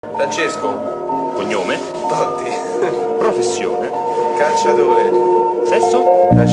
Francesco. Cognome? Totti. Professione? Calciatore. Sesso? La.